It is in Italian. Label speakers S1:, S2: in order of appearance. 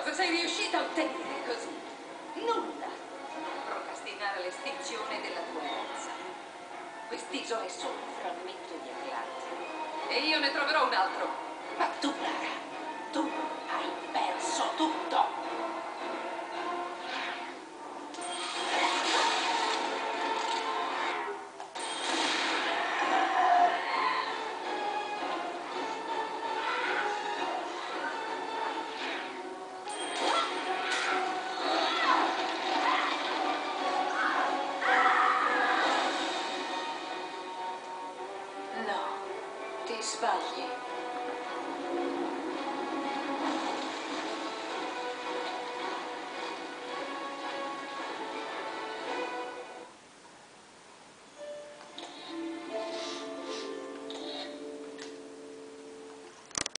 S1: Cosa sei riuscita a ottenere così? Nulla. Procrastinare l'estinzione della tua razza. Quest'isola è solo un frammento di Atlante. E io ne troverò un altro. Ma tu, Lara, tu hai perso tutto. sbagli.